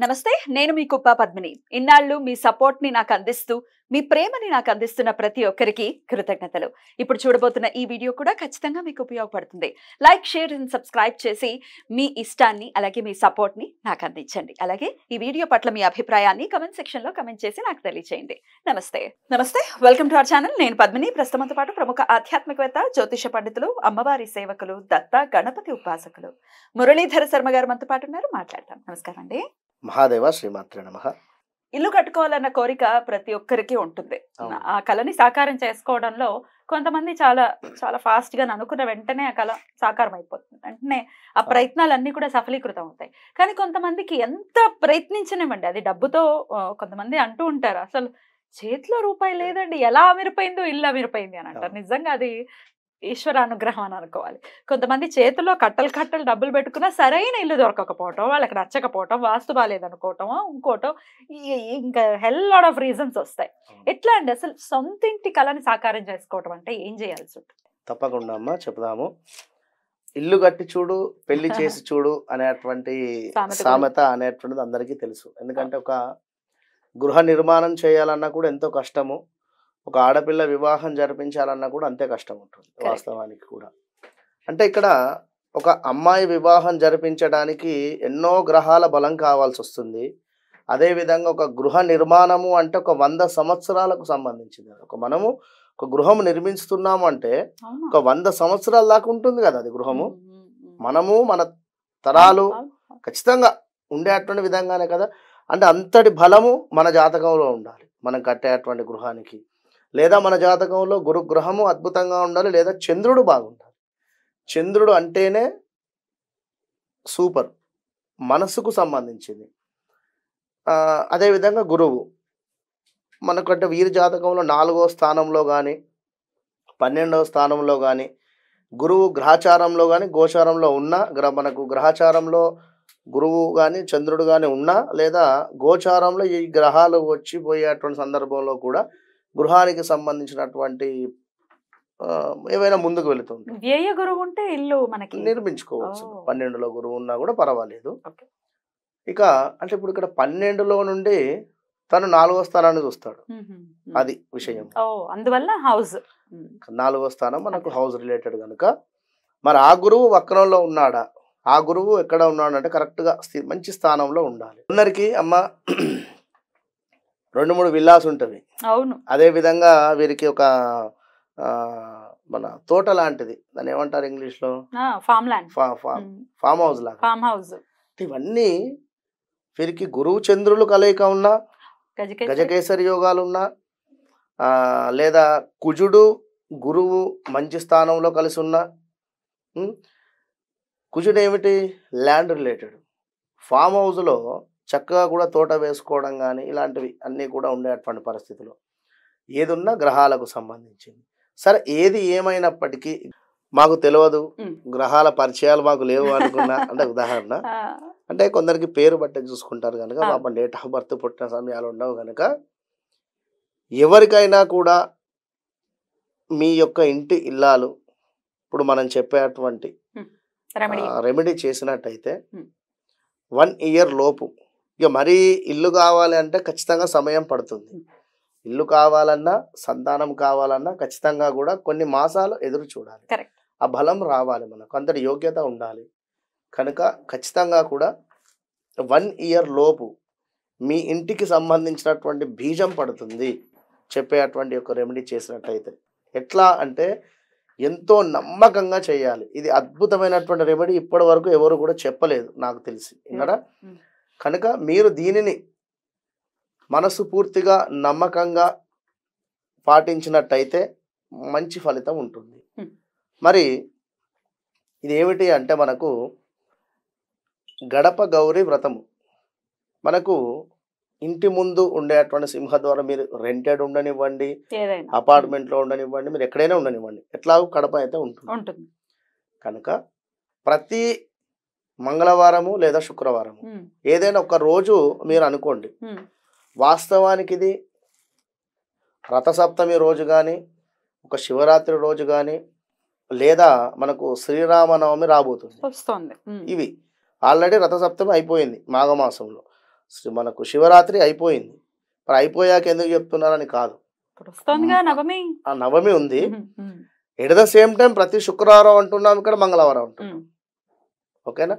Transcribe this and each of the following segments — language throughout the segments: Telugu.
నమస్తే నేను మీ కుప్ప పద్మిని. ఇన్నాళ్ళు మీ సపోర్ట్ని నాకు అందిస్తూ మీ ప్రేమని నాకు అందిస్తున్న ప్రతి ఒక్కరికి కృతజ్ఞతలు. ఇప్పుడు చూడబోతున్న ఈ వీడియో కూడా ఖచ్చితంగా మీకు ఉపయోగపడుతుంది. లైక్ షేర్ అండ్ సబ్స్క్రైబ్ చేసి మీ ఇష్టాన్ని అలాగే మీ సపోర్ట్ని నాకు అందించండి. అలాగే ఈ వీడియో పట్ల మీ అభిప్రాయాన్ని కమెంట్ సెక్షన్లో కమెంట్ చేసి నాకు తెలియచేయండి. నమస్తే. నమస్తే వెల్కమ్ టు అవర్ ఛానల్. నేను పద్మిని. ప్రస్తుతంతో పాటు ప్రముఖ ఆధ్యాత్మికవేత్త జ్యోతిష పండితులు అమ్మవారి సేవకులు దత్త గణపతి ఉపాసకులు. మురళీధర శర్మ గారు మనతో పాటు ఉన్నారు. మాట్లాడతాం నమస్కారం అండి. మహాదేవ శ్రీమాత్రే నమ ఇల్లు కట్టుకోవాలన్న కోరిక ప్రతి ఒక్కరికి ఉంటుంది. ఆ కళని సాకారం చేసుకోవడంలో కొంతమంది చాలా చాలా ఫాస్ట్గా అనుకున్న వెంటనే ఆ కళ సాకారం అయిపోతుంది వెంటనే ఆ. ప్రయత్నాలన్నీ కూడా సఫలీకృతం అవుతాయి కానీ కొంతమందికి ఎంత ప్రయత్నించనివ్వండి అది డబ్బుతో కొంతమంది అంటూ ఉంటారు అసలు చేతిలో రూపాయి లేదండి ఎలా అమిరిపోయిందో ఇల్లు అమిరిపోయింది అని అంటారు. నిజంగా అది ఈశ్వర అనుగ్రహం అని అనుకోవాలి. కొంతమంది చేతిలో కట్టలు కట్టలు డబ్బులు పెట్టుకున్నా సరైన ఇల్లు దొరకకపోవటం వాళ్ళకి నచ్చకపోవటం వాస్తు బాగాలేదనుకోవటం ఇంకోటం ఇంకా హెల్ లాడ్ ఆఫ్ రీజన్స్ వస్తాయి. ఎట్లా అండి అసలు సొంత ఇంటి కళని సాకారం చేసుకోవటం అంటే ఏం చేయాల్సి ఉంటుంది? తప్పకుండా అమ్మా చెప్దాము. ఇల్లు కట్టి చూడు పెళ్ళి చేసి చూడు అనేటువంటి. సామెత అనేటువంటిది అందరికీ తెలుసు. ఎందుకంటే ఒక గృహ నిర్మాణం చేయాలన్నా కూడా ఎంతో కష్టము. ఒక ఆడపిల్ల వివాహం జరిపించాలన్నా కూడా అంతే కష్టం ఉంటుంది. వాస్తవానికి కూడా అంటే ఇక్కడ ఒక అమ్మాయి వివాహం జరిపించడానికి ఎన్నో గ్రహాల బలం కావాల్సి వస్తుంది అదే విధంగా ఒక గృహ నిర్మాణము అంటే ఒక వంద సంవత్సరాలకు సంబంధించింది ఒక మనము ఒక గృహం నిర్మిస్తున్నాము అంటే? ఒక వంద సంవత్సరాల దాకా ఉంటుంది కదా అది గృహము. మనము మన తరాలు. ఖచ్చితంగా ఉండేటువంటి విధంగానే కదా అంటే అంతటి బలము మన జాతకంలో ఉండాలి మనం కట్టేటువంటి గృహానికి లేదా మన జాతకంలో గురుగ్రహము అద్భుతంగా ఉండాలి లేదా చంద్రుడు బాగుండాలి. చంద్రుడు అంటేనే సూపర్. మనసుకు సంబంధించింది. అదేవిధంగా గురువు. మనకంటే వీరి జాతకంలో నాలుగో స్థానంలో కానీ పన్నెండవ స్థానంలో కానీ గురువు గ్రహచారంలో కానీ గోచారంలో ఉన్నా గ్రహ మనకు గ్రహచారంలో గురువు కానీ చంద్రుడు కానీ ఉన్నా లేదా గోచారంలో ఈ గ్రహాలు వచ్చిపోయేటువంటి సందర్భంలో కూడా గృహానికి సంబంధించినటువంటి ఆ, ఏవైనా ముందుకు వెళుతుంటాయి వ్యయ గురువు ఉంటే ఇల్లు మనకి. నిర్మించుకోవచ్చు. పన్నెండులో గురువు ఉన్నా కూడా పర్వాలేదు. ఇక అంటే ఇప్పుడు ఇక్కడ పన్నెండులో నుండి తను నాలుగో స్థానాన్ని చూస్తాడు. అది విషయం. అందువల్ల హౌస్. నాలుగో స్థానం మనకు. హౌస్ రిలేటెడ్ కనుక మరి ఆ గురువు వక్రంలో ఉన్నాడా? ఆ గురువు ఎక్కడ ఉన్నాడు అంటే కరెక్ట్గా మంచి స్థానంలో ఉండాలి. కొందరికి అమ్మ రెండు మూడు విల్లాస్ ఉంటుంది అవును. అదే విధంగా వీరికి ఒక మన తోట లాంటిది. దాన్ని ఏమంటారు ఇంగ్లీష్లో? Farm land. ఫామ్ హౌస్ లాగా. Farm house. ఇవన్నీ వీరికి గురువు చంద్రులు కలయిక ఉన్నా గజకేసరి. యోగాలు ఉన్నా లేదా కుజుడు గురువు మంచి స్థానంలో కలిసి ఉన్నా? కుజుడు ఏమిటి ల్యాండ్ రిలేటెడ్. ఫామ్ హౌస్లో చక్కగా కూడా తోట వేసుకోవడం కానీ ఇలాంటివి అన్నీ కూడా ఉండేటువంటి పరిస్థితులు. ఏది ఉన్నా గ్రహాలకు సంబంధించింది. సరే ఏది ఏమైనప్పటికీ మాకు తెలియదు. గ్రహాల పరిచయాలు మాకు లేవు అనుకున్నా అంటే ఉదాహరణ. అంటే కొందరికి పేరు బట్టి చూసుకుంటారు కనుక. పాపం డేట్ ఆఫ్ బర్త్ పుట్టిన సమయాలు ఉండవు కనుక ఎవరికైనా కూడా మీ యొక్క ఇంటి ఇల్లాలు ఇప్పుడు మనం చెప్పేటువంటి రెమెడీ. చేసినట్టయితే. వన్ ఇయర్ లోపు ఇక మరీ ఇల్లు కావాలి అంటే ఖచ్చితంగా సమయం పడుతుంది. ఇల్లు కావాలన్నా సంతానం కావాలన్నా ఖచ్చితంగా కూడా కొన్ని మాసాలు ఎదురు చూడాలి. ఆ బలం రావాలి మనకు అంతటి యోగ్యత ఉండాలి. కనుక ఖచ్చితంగా కూడా వన్ ఇయర్ లోపు మీ ఇంటికి సంబంధించినటువంటి బీజం పడుతుంది చెప్పేటువంటి ఒక రెమెడీ చేసినట్టయితే. ఎట్లా అంటే ఎంతో నమ్మకంగా చేయాలి. ఇది అద్భుతమైనటువంటి రెమెడీ ఇప్పటి వరకు ఎవరు కూడా చెప్పలేదు నాకు తెలిసి. విన్నారా? Mm. కనుక మీరు దీనిని మనసు పూర్తిగా నమ్మకంగా పాటించినట్టయితే మంచి ఫలితం ఉంటుంది. మరి ఇది ఏమిటి అంటే మనకు గడప గౌరీ వ్రతము మనకు ఇంటి ముందు ఉండేటువంటి సింహద్వారం మీరు రెంటెడ్ ఉండనివ్వండి అపార్ట్మెంట్లో ఉండనివ్వండి మీరు ఎక్కడైనా ఉండనివ్వండి. ఎట్లాగో కడప అయితే ఉంటుంది. కనుక ప్రతి మంగళవారము లేదా శుక్రవారము. ఏదైనా ఒక రోజు మీరు అనుకోండి. వాస్తవానికి ఇది రథసప్తమి రోజు కానీ ఒక శివరాత్రి రోజు కానీ లేదా మనకు శ్రీరామనవమి రాబోతుంది. వస్తుంది. ఇవి ఆల్రెడీ రథసప్తమి అయిపోయింది మాఘమాసంలో. మనకు శివరాత్రి అయిపోయింది. మరి అయిపోయాక ఎందుకు చెప్తున్నారని కాదు. నవమి. ఆ నవమి ఉంది. ఎట్ ద సేమ్ టైం ప్రతి శుక్రవారం అంటున్నాం ఇక్కడ మంగళవారం అంటున్నాం. ఓకేనా.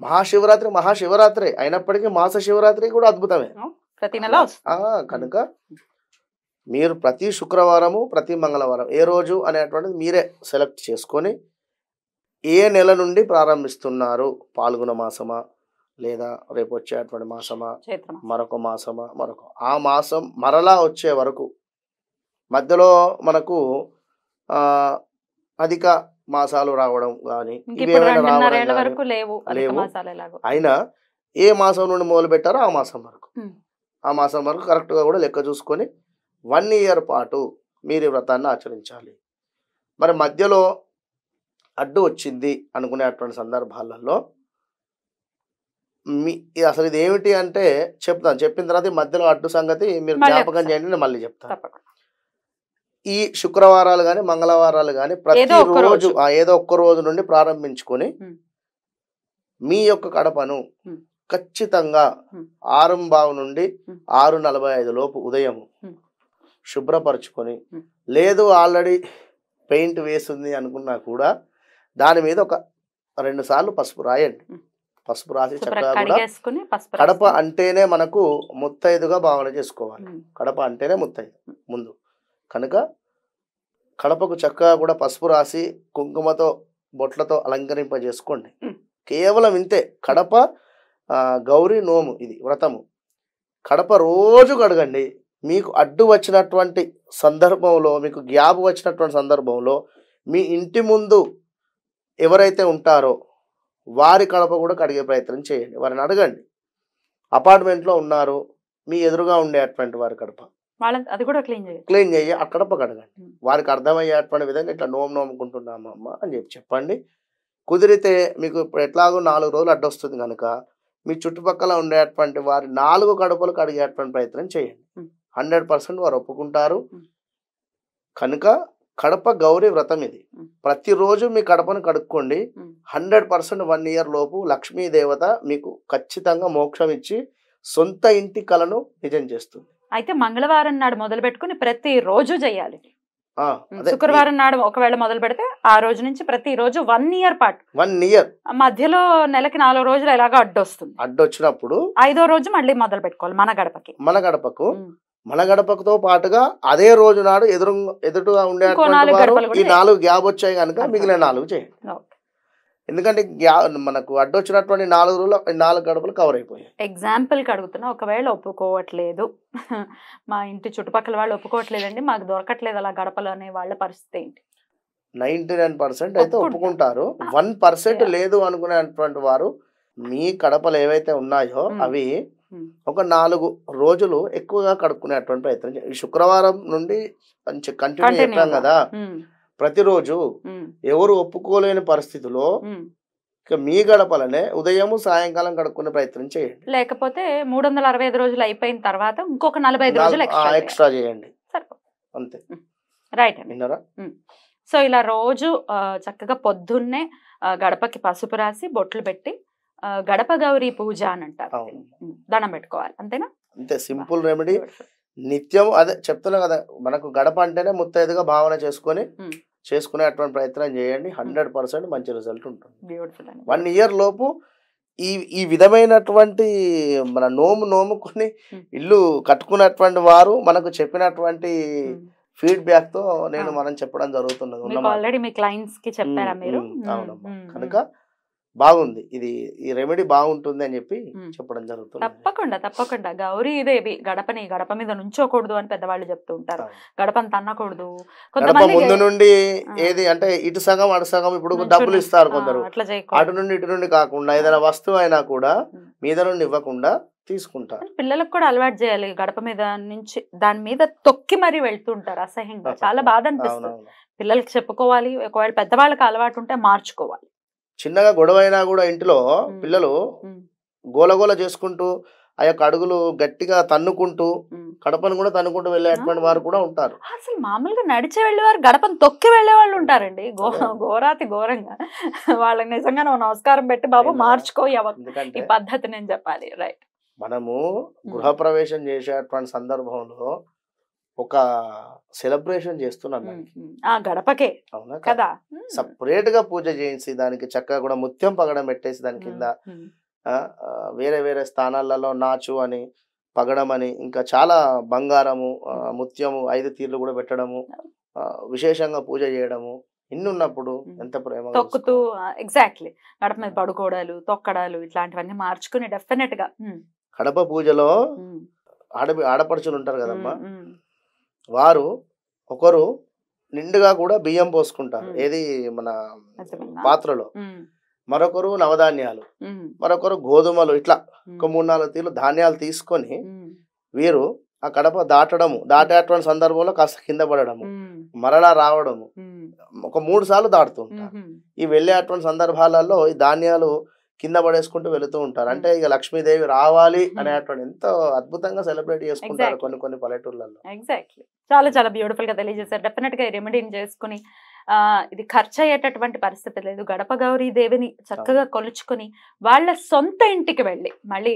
మహాశివరాత్రి మహాశివరాత్రి అయినప్పటికీ మాస శివరాత్రి కూడా అద్భుతమే. ప్రతి నెల కనుక మీరు ప్రతి శుక్రవారము ప్రతి మంగళవారం ఏ రోజు అనేటువంటిది మీరే సెలెక్ట్ చేసుకొని ఏ నెల నుండి ప్రారంభిస్తున్నారు? పాల్గొన మాసమా? లేదా రేపు వచ్చేటువంటి మాసమా? మరొక మాసమా? మరొక. ఆ మాసం మరలా వచ్చే వరకు మధ్యలో మనకు అధిక మాసాలు రావడం కానీ లేవు అయినా ఏ మాసం నుండి మొదలు పెట్టారో ఆ మాసం వరకు. ఆ మాసం వరకు కరెక్ట్గా కూడా లెక్క చూసుకొని వన్ ఇయర్ పాటు మీరు వ్రతాన్ని ఆచరించాలి. మరి మధ్యలో అడ్డు వచ్చింది అనుకునేటువంటి సందర్భాలలో మీ అసలు ఇది ఏమిటి అంటే చెప్తాను. చెప్పిన తర్వాత ఈ మధ్యలో అడ్డు సంగతి మీరు జ్ఞాపకం. చేయండి నేను మళ్ళీ చెప్తాను. ఈ శుక్రవారాలు కానీ మంగళవారాలు కానీ ఏదో ఒక్క ప్రతి రోజు రోజు. ఆ ఏదో ఒక్క రోజు నుండి ప్రారంభించుకొని. మీ యొక్క కడపను. ఖచ్చితంగా. ఆరంభావు నుండి. ఆరు నలభై ఐదు లోపు ఉదయం. శుభ్రపరచుకొని. లేదు ఆల్రెడీ పెయింట్ వేసింది అనుకున్నా కూడా దాని మీద ఒక రెండు సార్లు పసుపు రాయండి. పసుపు రాసి చక్కగా కూడా కడప. అంటేనే మనకు ముత్తైదుగా భావన చేసుకోవాలి కడప అంటేనే ముత్తైదు ముందు కనుక కడపకు చక్కగా కూడా పసుపు రాసి కుంకుమతో బొట్లతో అలంకరింపజేసుకోండి. మ్. కేవలం ఇంతే. కడప గౌరీ నోము ఇది వ్రతము. కడప రోజు కడగండి. మీకు అడ్డు వచ్చినటువంటి సందర్భంలో మీకు గ్యాప్ వచ్చినటువంటి సందర్భంలో మీ ఇంటి ముందు ఎవరైతే ఉంటారో వారి కడప కూడా కడిగే ప్రయత్నం చేయండి. వారిని అడగండి. అపార్ట్మెంట్లో ఉన్నారు. మీ ఎదురుగా ఉండేటువంటి వారి కడప. వాళ్ళ అది కూడా క్లీన్ చేయాలి క్లీన్ చేయి కడగండి మ్. వారికి అర్థమయ్యేటువంటి విధంగా ఇట్లా నోము నోముకుంటున్నామమ్మ అని చెప్పి చెప్పండి కుదిరితే మీకు ఇప్పుడు ఎట్లాగో నాలుగు రోజులు అడ్డొస్తుంది కనుక మీ చుట్టుపక్కల ఉండేటువంటి వారి నాలుగు కడపలు కడిగేటువంటి ప్రయత్నం చేయండి. హండ్రెడ్ పర్సెంట్ వారు ఒప్పుకుంటారు. కనుక కడప గౌరీ వ్రతం ఇది. ప్రతిరోజు మీ కడపను కడుక్కోండి. హండ్రెడ్ పర్సెంట్ వన్ ఇయర్ లోపు లక్ష్మీ దేవత మీకు ఖచ్చితంగా మోక్షం ఇచ్చి సొంత ఇంటి కలను నిజం చేస్తుంది అయితే మంగళవారం నాడు మొదలు పెట్టుకుని ప్రతి రోజు చేయాలి శుక్రవారం నాడు ఒకవేళ మొదలు పెడితే ఆ రోజు నుంచి ప్రతి రోజు వన్ ఇయర్ పాటు. One year. మధ్యలో నెలకి నాలుగు రోజులు ఎలాగో అడ్డొస్తుంది. అడ్డొచ్చినప్పుడు ఐదో రోజు మళ్ళీ మొదలు పెట్టుకోవాలి మన గడపకి. మన గడపకు. మన గడపకుతో పాటుగా అదే రోజు నాడు ఎదురు ఎదురుగా ఉండేటువంటి నాలుగు ఈ గ్యాప్ వచ్చాయి కనుక. మిగిలిన నాలుగు చేయండి. ఎందుకంటే మనకు అడ్డొచ్చినటువంటి నాలుగు రోజులు నాలుగు గడపలు కవర్ అయిపోయాయి ఎగ్జాంపుల్కి అడుగుతున్నా ఒకవేళ ఒప్పుకోవట్లేదు మా ఇంటి చుట్టుపక్కల వాళ్ళు ఒప్పుకోవట్లేదండి మాకు దొరకట్లేదు అలా గడపలు అనే వాళ్ళ పరిస్థితి ఏంటి నైన్టీ నైన్ పర్సెంట్ అయితే ఒప్పుకుంటా. ఒప్పుకుంటారు వన్ పర్సెంట్. లేదు అనుకునేటువంటి వారు మీ కడపలు ఏవైతే ఉన్నాయో Hmm. అవి Hmm. ఒక నాలుగు రోజులు ఎక్కువగా కడుక్కునేటువంటి ప్రయత్నం. ఈ శుక్రవారం నుండి కంటిన్యూ చెప్పాం. కదా ఉమ్, ప్రతిరోజు ఎవరు ఒప్పుకోలేని పరిస్థితిలో. ఇక మీ గడపలనే ఉదయం సాయంకాలం కడుక్కునే ప్రయత్నం చేయండి. లేకపోతే మూడు వందల అరవై ఐదు రోజులు అయిపోయిన తర్వాత ఇంకొక నలభై ఐదు రోజులు ఎక్స్ట్రా చేయండి. అంతే. రైట్ అండి. సో ఇలా రోజు చక్కగా పొద్దున్నే గడపకి పసుపు రాసి బొట్లు పెట్టి గడప గౌరీ పూజ అని అంటారు. దండం పెట్టుకోవాలి. అంతేనా? అంతే. సింపుల్ రెమెడీ నిత్యం అదే చెప్తున్నా కదా మనకు గడప అంటేనే ముత్తైదుగా భావన చేసుకొని. చేసుకునేటువంటి ప్రయత్నం చేయండి హండ్రెడ్ పర్సెంట్ మంచి రిజల్ట్ ఉంటుంది వన్ ఇయర్ లోపు ఈ ఈ విధమైనటువంటి మన నోము నోముకొని. ఇల్లు కట్టుకున్నటువంటి వారు మనకు చెప్పినటువంటి. ఫీడ్బ్యాక్తో నేను. మనం చెప్పడం జరుగుతున్నది. ఆల్రెడీ మీ క్లయింట్స్కి చెప్పారా మీరు కనుక బాగుంది. ఇది ఈ రెమెడీ బాగుంటుంది అని చెప్పి. చెప్పడం జరుగుతుంది. తప్పకుండా తప్పకుండా. గౌరీదేవి గడపని గడప మీద నుంచోకూడదు అని పెద్దవాళ్ళు చెప్తూ ఉంటారు. గడపని తన్నకూడదు. గడప కొంతమంది ముందు నుండి. ఏది అంటే ఇటు సగం అటు సగం ఇప్పుడు డబ్బులు ఇస్తారు కొందరు. అట్లా అటు నుండి ఇటు నుండి కాకుండా ఏదైనా వస్తువు అయినా కూడా. మీద నుండి ఇవ్వకుండా తీసుకుంటారు. పిల్లలకు కూడా అలవాటు చేయాలి. గడప మీద నుంచి దాని మీద తొక్కి మరీ వెళ్తుంటారు అసహ్యంగా. చాలా బాధ అనిపిస్తుంది. పిల్లలకి చెప్పుకోవాలి. ఒకవేళ పెద్దవాళ్ళకి అలవాటు ఉంటే మార్చుకోవాలి. చిన్నగా గొడవ అయినా కూడా ఇంట్లో. పిల్లలు గోలగోల చేసుకుంటూ ఆ యొక్క అడుగులు గట్టిగా తన్నుకుంటూ ఉమ్. కడపను కూడా తన్నుకుంటూ వెళ్ళేటువంటి. వారు కూడా ఉంటారు అసలు మామూలుగా నడిచి వెళ్ళేవారు గడపను తొక్కి వెళ్ళే వాళ్ళు ఉంటారండి. ఘోరాతి ఘోరంగా వాళ్ళకి నిజంగా నువ్వు నమస్కారం పెట్టి బాబు మార్చుకో ఈ పద్ధతి నేను చెప్పాలి రైట్ మనము గృహప్రవేశం చేసేటువంటి సందర్భంలో ఒక సెలబ్రేషన్ చేస్తున్నాం ఉమ్, దానికి ఉమ్. ఆ గడపకే. అవునా? కదా. సపరేట్గా పూజ చేయించి దానికి చక్కగా కూడా ముత్యం పగడం పెట్టేసి దాని కింద వేరే వేరే స్థానాలలో నాచు అని పగడం అని ఇంకా చాలా బంగారము ముత్యము ఐదు తీర్లు కూడా పెట్టడము విశేషంగా పూజ చేయడము ఇన్ని ఉన్నప్పుడు ఉమ్. ఎంత ప్రేమ తొక్కుతూ ఎగ్జాక్ట్లీ. గడప మీద పడుకోవడాలు తొక్కడాలు ఇట్లాంటివన్నీ మార్చుకుని డెఫినెట్గా కడప పూజలో ఆడ ఆడపడుచులు ఉంటారు కదమ్మా? వారు ఒకరు నిండుగా కూడా బియ్యం పోసుకుంటారు. ఏది మన? పాత్రలో. మరొకరు నవధాన్యాలు. మరొకరు గోధుమలు ఇట్లా ఒక మూడు నాలుగు తీర్లు ధాన్యాలు తీసుకొని వీరు ఆ కడప దాటడము. దాటేటువంటి సందర్భంలో కాస్త కింద పడడము. మరలా రావడము. ఒక మూడు సార్లు దాటుతూ ఉంటారు. ఉమ్, ఈ వెళ్ళేటువంటి సందర్భాలలో ఈ ధాన్యాలు కింద పడేసుకుంటూ వెళుతూ ఉంటారు. అంటే ఇక లక్ష్మీదేవి రావాలి. అనేటువంటి ఎంతో అద్భుతంగా సెలబ్రేట్ చేసుకుంటారు. కొన్ని కొన్ని పల్లెటూర్లలో. ఎగ్జాక్ట్లీ చాలా చాలా బ్యూటిఫుల్గా తెలియజేశారు. డెఫినెట్గా రెమెడీని చేసుకుని ఇది ఖర్చు అయ్యేటటువంటి పరిస్థితి లేదు. గడప గౌరీ దేవిని చక్కగా కొలుచుకుని వాళ్ళ సొంత ఇంటికి వెళ్ళి మళ్ళీ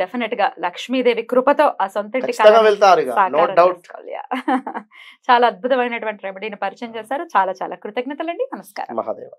డెఫినెట్గా లక్ష్మీదేవి కృపతో ఆ సొంత ఇంటి ఖచ్చితంగా కళని వెళ్తారు ఇక. నో సాకారం డౌట్ చేసుకోవాలి. చాలా అద్భుతమైనటువంటి రెమెడీని పరిచయం చేశారు. చాలా చాలా కృతజ్ఞతలండి. నమస్కారం. మహాదేవ.